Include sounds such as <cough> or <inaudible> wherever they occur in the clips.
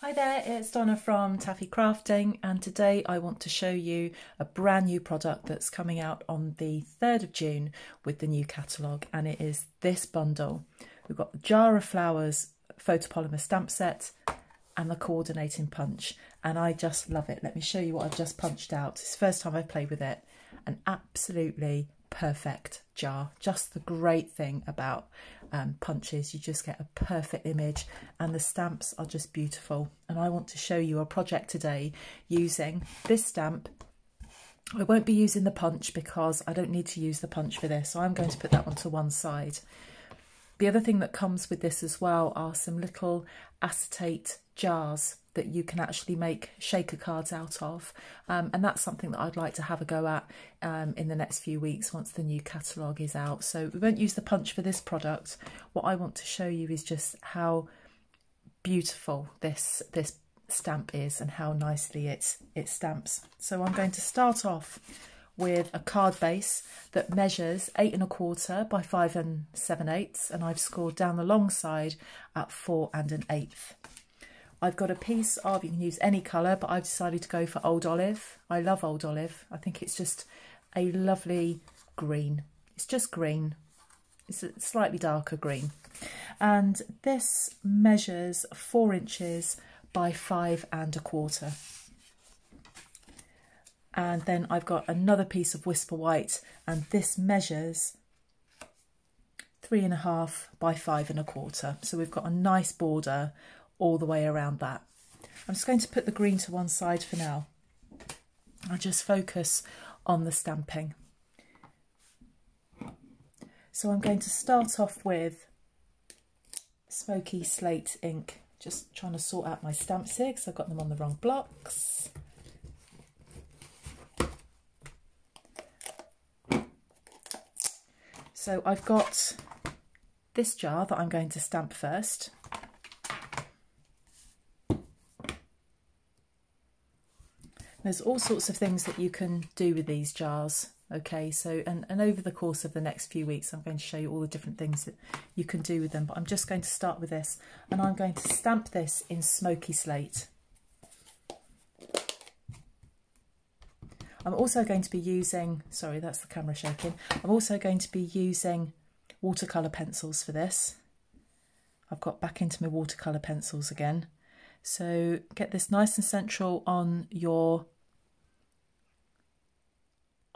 Hi there, it's Donna from Taffy Crafting and today I want to show you a brand new product that's coming out on the 3rd of June with the new catalogue and it is this bundle. We've got the Jar of Flowers photopolymer stamp set and the coordinating punch and I just love it. Let me show you what I've just punched out. It's the first time I've played with it. An absolutely perfect jar. Just the great thing about um, punches, you just get a perfect image and the stamps are just beautiful. And I want to show you a project today using this stamp. I won't be using the punch because I don't need to use the punch for this. So I'm going to put that one to one side. The other thing that comes with this as well are some little acetate jars that you can actually make shaker cards out of. Um, and that's something that I'd like to have a go at um, in the next few weeks once the new catalogue is out. So we won't use the punch for this product. What I want to show you is just how beautiful this this stamp is and how nicely it, it stamps. So I'm going to start off with a card base that measures eight and a quarter by five and seven eighths and I've scored down the long side at four and an eighth. I've got a piece of, you can use any colour, but I've decided to go for Old Olive. I love Old Olive. I think it's just a lovely green. It's just green. It's a slightly darker green. And this measures four inches by five and a quarter. And then I've got another piece of Whisper White and this measures three and a half by five and a quarter. So we've got a nice border all the way around that. I'm just going to put the green to one side for now. I'll just focus on the stamping. So I'm going to start off with Smoky Slate ink. Just trying to sort out my stamps here because I've got them on the wrong blocks. So I've got this jar that I'm going to stamp first. There's all sorts of things that you can do with these jars. Okay, so and, and over the course of the next few weeks, I'm going to show you all the different things that you can do with them. But I'm just going to start with this and I'm going to stamp this in smoky slate. I'm also going to be using, sorry, that's the camera shaking. I'm also going to be using watercolour pencils for this. I've got back into my watercolour pencils again. So get this nice and central on your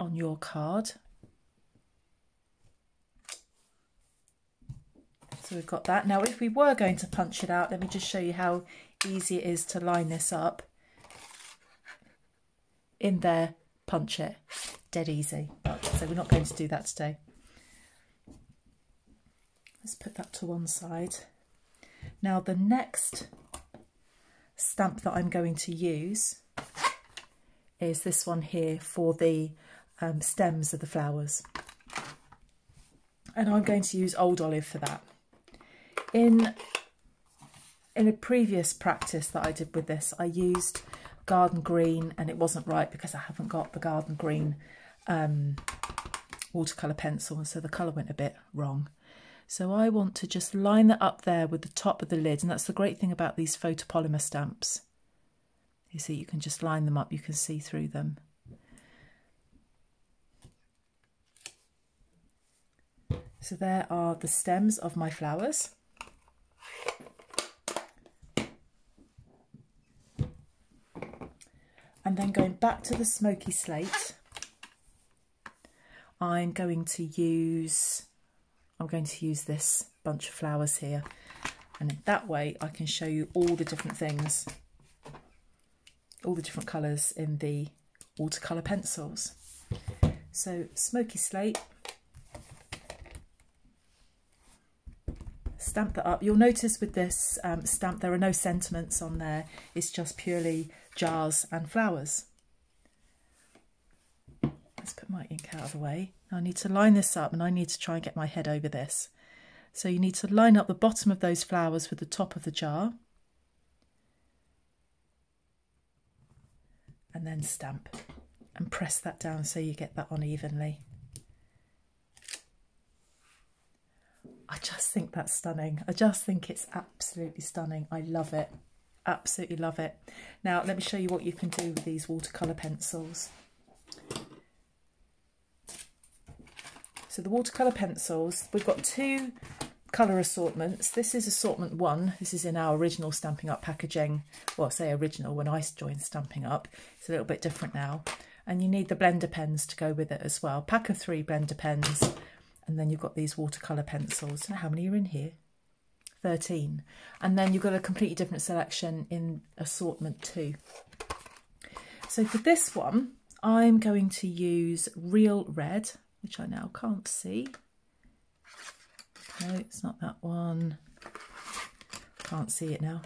on your card. So we've got that. Now if we were going to punch it out, let me just show you how easy it is to line this up. In there, punch it. Dead easy. So we're not going to do that today. Let's put that to one side. Now the next stamp that I'm going to use is this one here for the um, stems of the flowers. And I'm going to use Old Olive for that. In, in a previous practice that I did with this, I used Garden Green and it wasn't right because I haven't got the Garden Green um, watercolour pencil and so the colour went a bit wrong. So I want to just line that up there with the top of the lid and that's the great thing about these photopolymer stamps. You see you can just line them up, you can see through them. So there are the stems of my flowers. And then going back to the smoky slate, I'm going to use, I'm going to use this bunch of flowers here. And that way I can show you all the different things, all the different colours in the watercolour pencils. So smoky slate, stamp that up. You'll notice with this um, stamp there are no sentiments on there. It's just purely jars and flowers. Let's put my ink out of the way. I need to line this up and I need to try and get my head over this. So you need to line up the bottom of those flowers with the top of the jar. And then stamp and press that down so you get that on evenly. Just think that's stunning. I just think it's absolutely stunning. I love it. Absolutely love it. Now, let me show you what you can do with these watercolour pencils. So the watercolour pencils, we've got two colour assortments. This is assortment one. This is in our original Stampin' Up packaging. Well, I say original, when I joined Stampin' Up. It's a little bit different now. And you need the blender pens to go with it as well. Pack of three blender pens. And then you've got these watercolour pencils. How many are in here? 13. And then you've got a completely different selection in assortment two. So for this one, I'm going to use Real Red which I now can't see. No, it's not that one. Can't see it now.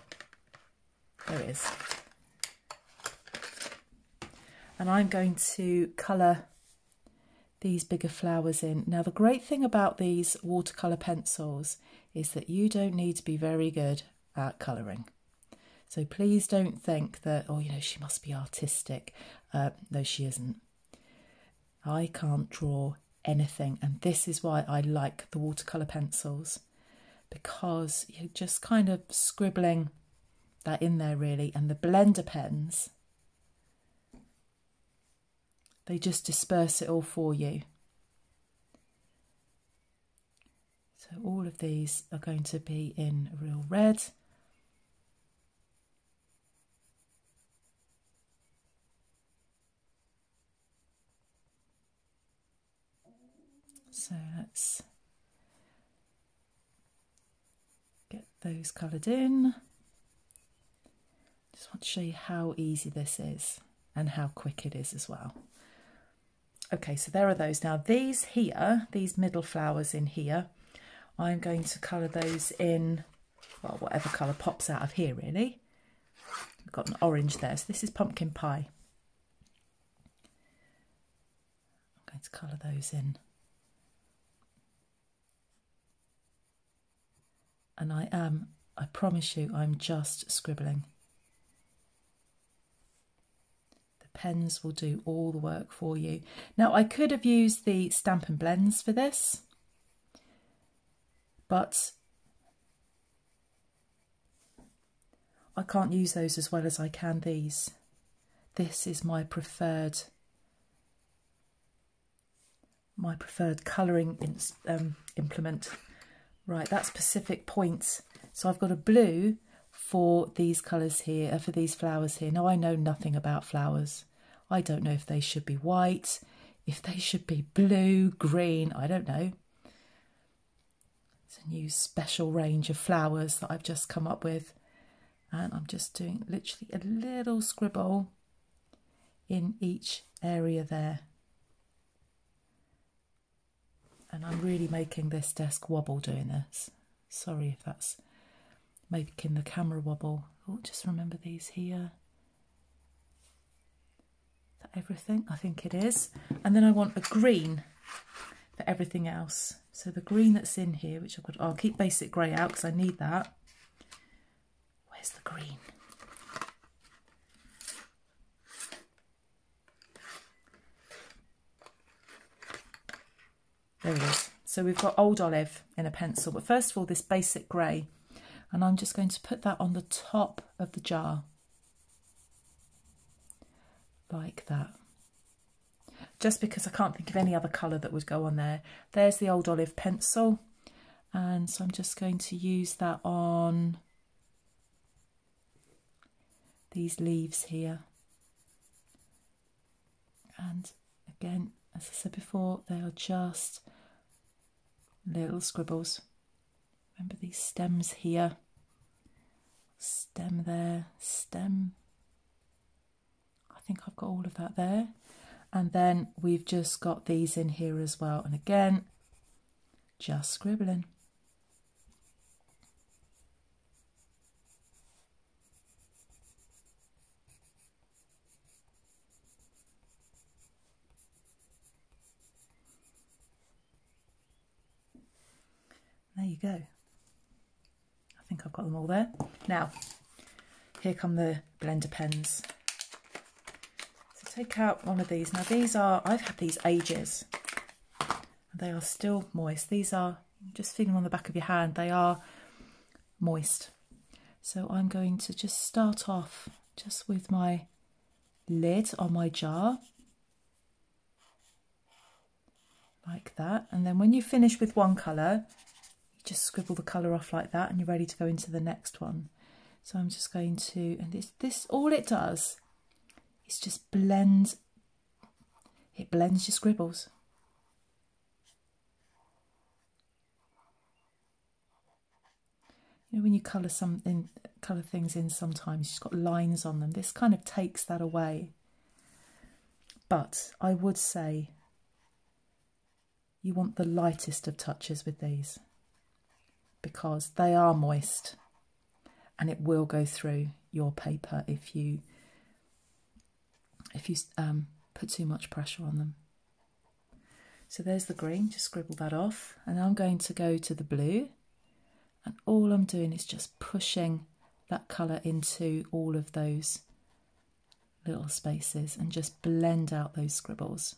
There it is. And I'm going to colour these bigger flowers in. Now the great thing about these watercolour pencils is that you don't need to be very good at colouring. So please don't think that, oh, you know, she must be artistic. Uh, no, she isn't. I can't draw anything. And this is why I like the watercolour pencils because you're just kind of scribbling that in there really. And the blender pens, they just disperse it all for you. So all of these are going to be in real red. So let's get those coloured in. Just want to show you how easy this is and how quick it is as well. Okay, so there are those. Now these here, these middle flowers in here, I'm going to colour those in, well, whatever colour pops out of here really. I've got an orange there, so this is pumpkin pie. I'm going to colour those in and I am, I promise you, I'm just scribbling. The pens will do all the work for you. Now, I could have used the Stampin' Blends for this, but I can't use those as well as I can these. This is my preferred my preferred colouring um, implement. Right, that's Pacific Points. So I've got a blue for these colours here, uh, for these flowers here. Now I know nothing about flowers. I don't know if they should be white, if they should be blue, green, I don't know. It's a new special range of flowers that I've just come up with. And I'm just doing literally a little scribble in each area there and I'm really making this desk wobble doing this. Sorry if that's making the camera wobble. Oh, just remember these here. That everything? I think it is. And then I want a green for everything else. So the green that's in here, which I've got, I'll keep basic grey out because I need that. Where's the green? There it is. So we've got Old Olive in a pencil. But first of all, this basic grey. And I'm just going to put that on the top of the jar. Like that. Just because I can't think of any other colour that would go on there. There's the Old Olive pencil. And so I'm just going to use that on these leaves here. And again, as I said before, they are just little scribbles. Remember these stems here, stem there, stem. Think I've got all of that there. And then we've just got these in here as well. And again, just scribbling. There you go. I think I've got them all there. Now, here come the blender pens. Take out one of these. Now these are, I've had these ages. They are still moist. These are, just feeling on the back of your hand, they are moist. So I'm going to just start off just with my lid on my jar. Like that. And then when you finish with one colour, you just scribble the colour off like that and you're ready to go into the next one. So I'm just going to, and this, this all it does is just blend, it blends your scribbles. You know, when you colour something, colour things in sometimes, you've got lines on them. This kind of takes that away. But I would say you want the lightest of touches with these because they are moist and it will go through your paper if you if you um, put too much pressure on them. So there's the green, just scribble that off. And I'm going to go to the blue. And all I'm doing is just pushing that colour into all of those little spaces and just blend out those scribbles.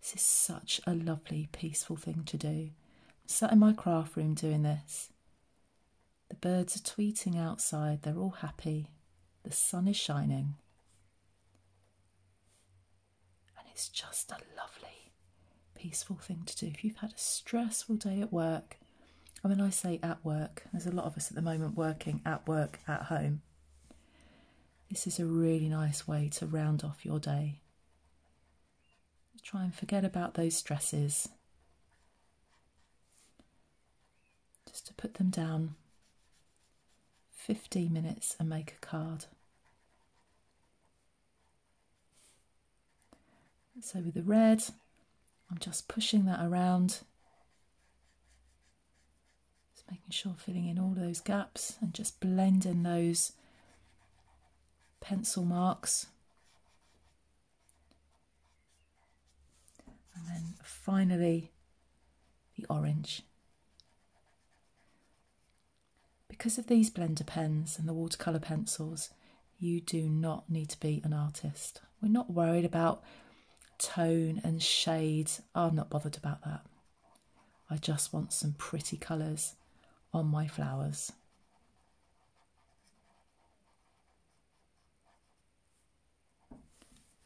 This is such a lovely, peaceful thing to do. I'm sat in my craft room doing this the birds are tweeting outside, they're all happy. The sun is shining. And it's just a lovely, peaceful thing to do. If you've had a stressful day at work, and when I say at work, there's a lot of us at the moment working at work, at home. This is a really nice way to round off your day. Try and forget about those stresses. Just to put them down 15 minutes and make a card. So with the red, I'm just pushing that around, just making sure filling in all those gaps and just blending those pencil marks. And then finally the orange. Because of these blender pens and the watercolour pencils, you do not need to be an artist. We're not worried about tone and shades. I'm not bothered about that. I just want some pretty colours on my flowers.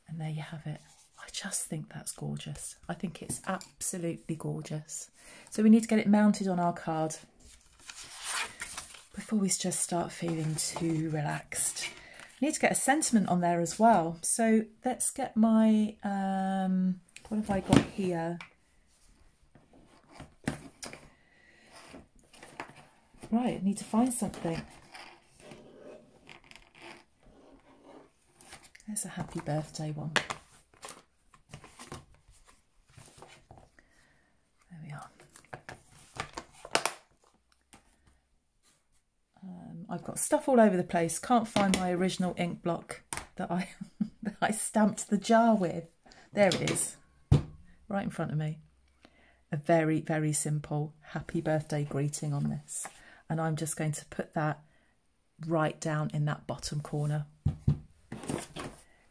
And there you have it. I just think that's gorgeous. I think it's absolutely gorgeous. So we need to get it mounted on our card before we just start feeling too relaxed. I need to get a sentiment on there as well. So let's get my, um, what have I got here? Right, I need to find something. There's a happy birthday one. I've got stuff all over the place. Can't find my original ink block that I, <laughs> that I stamped the jar with. There it is, right in front of me. A very, very simple happy birthday greeting on this. And I'm just going to put that right down in that bottom corner.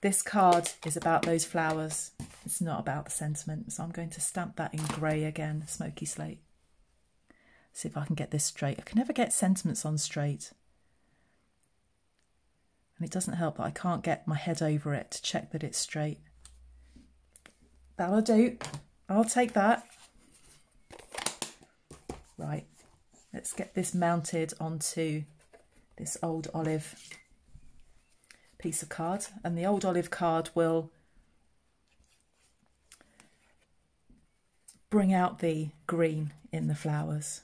This card is about those flowers. It's not about the sentiment. So I'm going to stamp that in grey again, smoky slate. See if I can get this straight. I can never get sentiments on straight. And it doesn't help that I can't get my head over it to check that it's straight. That'll do. I'll take that. Right, let's get this mounted onto this old olive piece of card. And the old olive card will bring out the green in the flowers.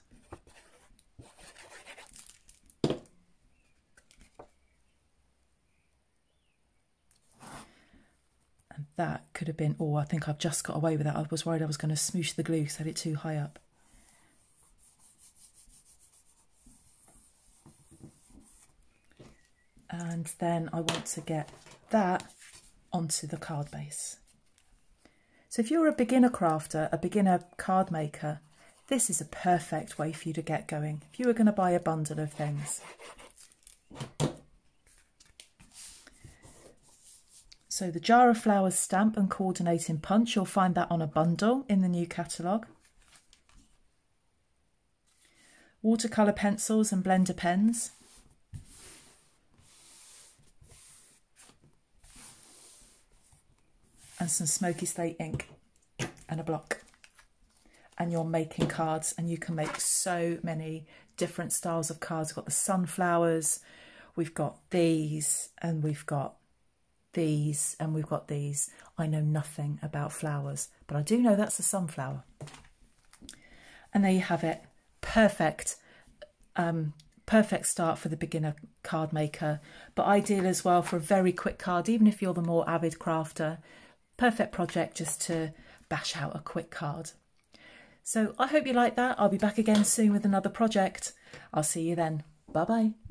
That could have been, oh, I think I've just got away with that. I was worried I was going to smoosh the glue had it too high up. And then I want to get that onto the card base. So if you're a beginner crafter, a beginner card maker, this is a perfect way for you to get going. If you were going to buy a bundle of things, So the Jar of Flowers stamp and coordinating punch, you'll find that on a bundle in the new catalogue. Watercolour pencils and blender pens. And some smoky slate ink and a block and you're making cards and you can make so many different styles of cards. We've got the sunflowers, we've got these, and we've got these and we've got these. I know nothing about flowers, but I do know that's a sunflower. And there you have it. Perfect. Um, perfect start for the beginner card maker, but ideal as well for a very quick card, even if you're the more avid crafter. Perfect project just to bash out a quick card. So I hope you like that. I'll be back again soon with another project. I'll see you then. Bye bye.